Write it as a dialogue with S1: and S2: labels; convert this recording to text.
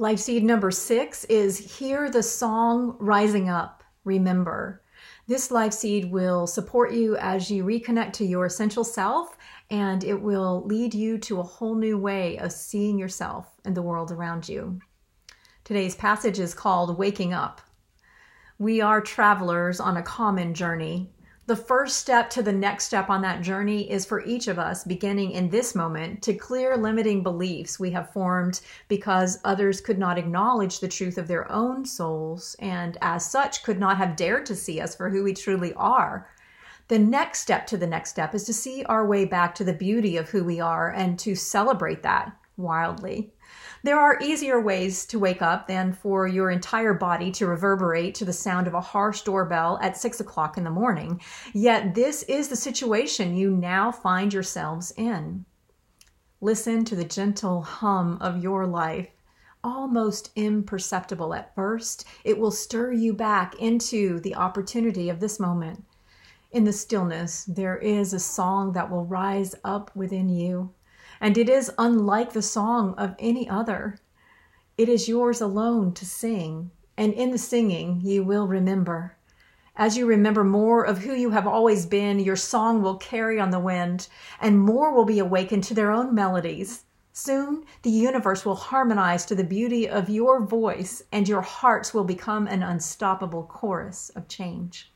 S1: Life seed number six is Hear the Song Rising Up, Remember. This life seed will support you as you reconnect to your essential self and it will lead you to a whole new way of seeing yourself and the world around you. Today's passage is called Waking Up. We are travelers on a common journey, the first step to the next step on that journey is for each of us, beginning in this moment, to clear limiting beliefs we have formed because others could not acknowledge the truth of their own souls and, as such, could not have dared to see us for who we truly are. The next step to the next step is to see our way back to the beauty of who we are and to celebrate that wildly. There are easier ways to wake up than for your entire body to reverberate to the sound of a harsh doorbell at six o'clock in the morning. Yet this is the situation you now find yourselves in. Listen to the gentle hum of your life. Almost imperceptible at first, it will stir you back into the opportunity of this moment. In the stillness, there is a song that will rise up within you and it is unlike the song of any other. It is yours alone to sing, and in the singing you will remember. As you remember more of who you have always been, your song will carry on the wind, and more will be awakened to their own melodies. Soon the universe will harmonize to the beauty of your voice, and your hearts will become an unstoppable chorus of change.